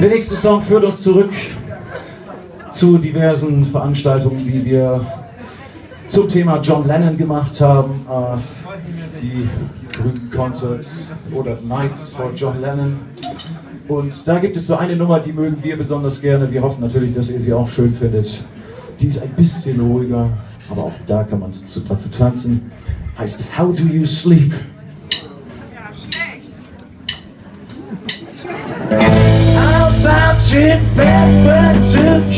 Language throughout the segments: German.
Der nächste Song führt uns zurück zu diversen Veranstaltungen, die wir zum Thema John Lennon gemacht haben. Äh, die berühmten Concerts oder Nights for John Lennon. Und da gibt es so eine Nummer, die mögen wir besonders gerne. Wir hoffen natürlich, dass ihr sie auch schön findet. Die ist ein bisschen ruhiger, aber auch da kann man dazu, dazu tanzen. Heißt How Do You Sleep? Sergeant Pepper took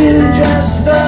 you're just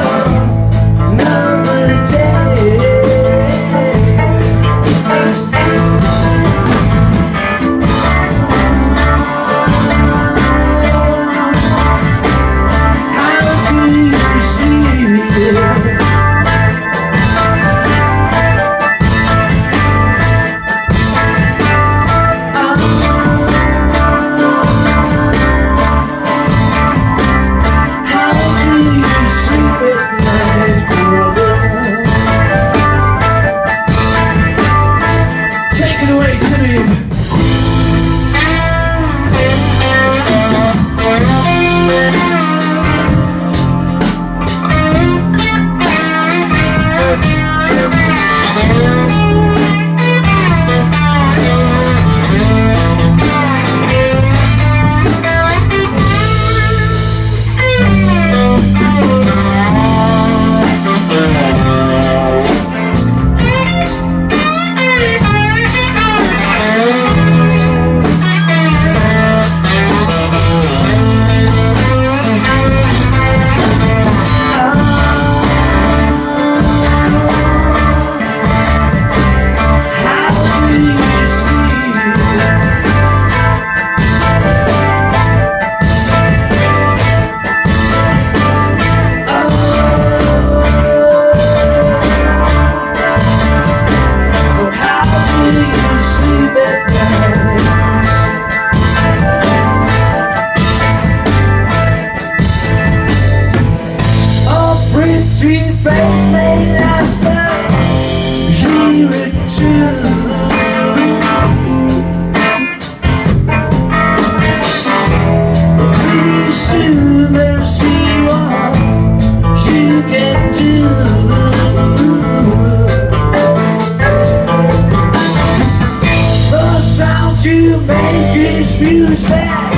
It's music.